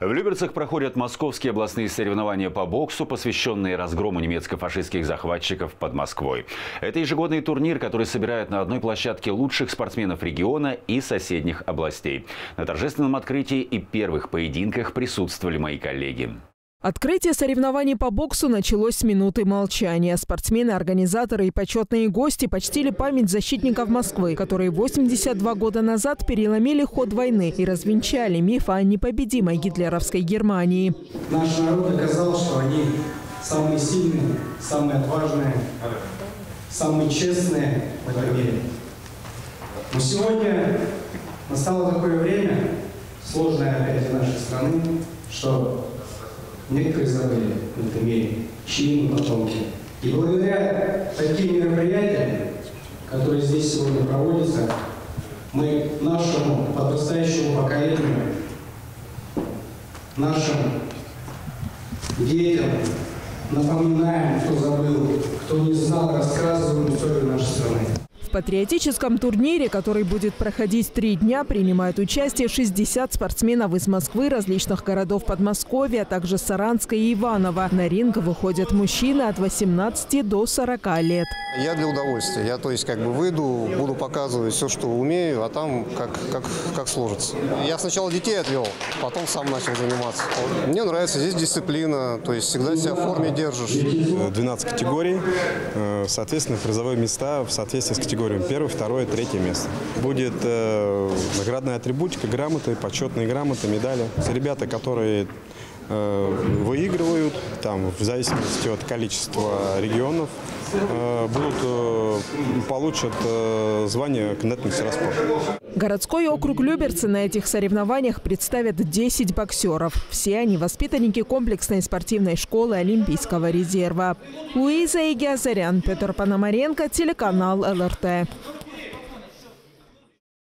В Люберцах проходят московские областные соревнования по боксу, посвященные разгрому немецко-фашистских захватчиков под Москвой. Это ежегодный турнир, который собирает на одной площадке лучших спортсменов региона и соседних областей. На торжественном открытии и первых поединках присутствовали мои коллеги. Открытие соревнований по боксу началось с минуты молчания. Спортсмены, организаторы и почетные гости почтили память защитников Москвы, которые 82 года назад переломили ход войны и развенчали миф о непобедимой гитлеровской Германии. Наш народ доказал, что они самые сильные, самые отважные, самые честные в этом мире. Но сегодня настало такое время, сложное опять для нашей страны, что Некоторые забыли в этом мире, чьи мы потомки. И благодаря таким мероприятиям, которые здесь сегодня проводятся, мы нашему подрастающему поколению, нашим детям напоминаем, кто забыл, кто не знал, рассказываем историю нашей страны. В патриотическом турнире, который будет проходить три дня, принимают участие 60 спортсменов из Москвы, различных городов Подмосковья, а также Саранска и Иванова. На ринг выходят мужчины от 18 до 40 лет. Я для удовольствия. Я, то есть, как бы выйду, буду показывать все, что умею, а там как, как, как сложится. Я сначала детей отвел, потом сам начал заниматься. Мне нравится здесь дисциплина, то есть всегда себя в форме держишь. 12 категорий, э, соответственно, призовые места в соответствии с категориями. Первое, второе, третье место. Будет э, наградная атрибутика, грамоты, почетные грамоты, медали. Ребята, которые э, выигрывают, там, в зависимости от количества регионов, будут э, получат э, звание кандидат мастера спорта. Городской округ Люберцы на этих соревнованиях представят 10 боксеров. Все они воспитанники комплексной спортивной школы Олимпийского резерва. Луиза Игиазарян, Петр Пономаренко, телеканал ЛРТ.